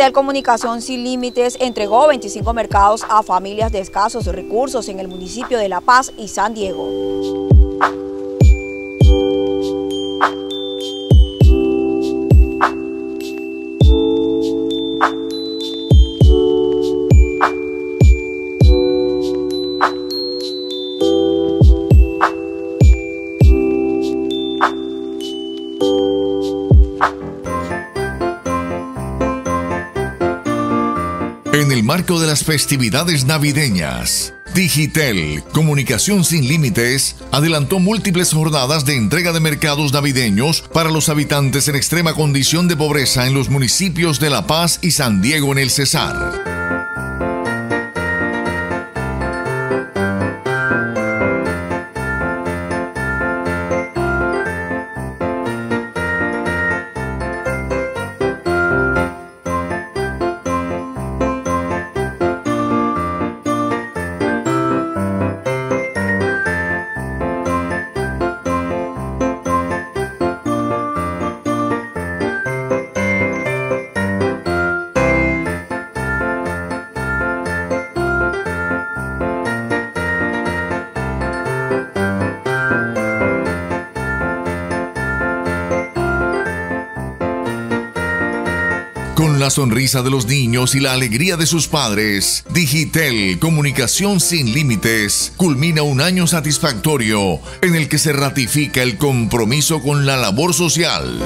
Digital Comunicación Sin Límites entregó 25 mercados a familias de escasos recursos en el municipio de La Paz y San Diego. En el marco de las festividades navideñas, Digitel, Comunicación sin Límites, adelantó múltiples jornadas de entrega de mercados navideños para los habitantes en extrema condición de pobreza en los municipios de La Paz y San Diego en el Cesar. Con la sonrisa de los niños y la alegría de sus padres, Digitel Comunicación sin Límites culmina un año satisfactorio en el que se ratifica el compromiso con la labor social.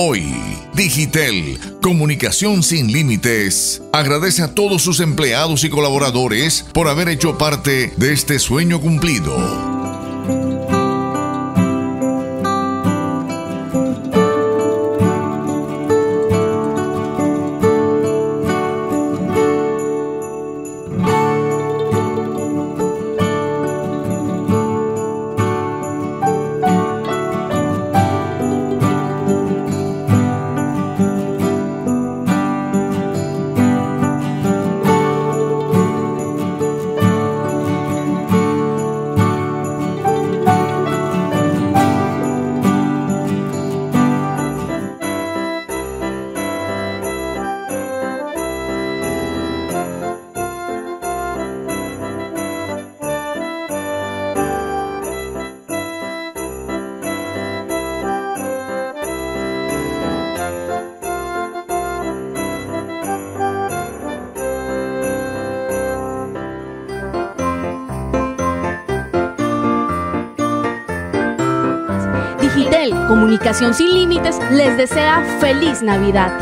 Hoy, Digitel, Comunicación sin Límites, agradece a todos sus empleados y colaboradores por haber hecho parte de este sueño cumplido. Comunicación sin Límites les desea feliz Navidad.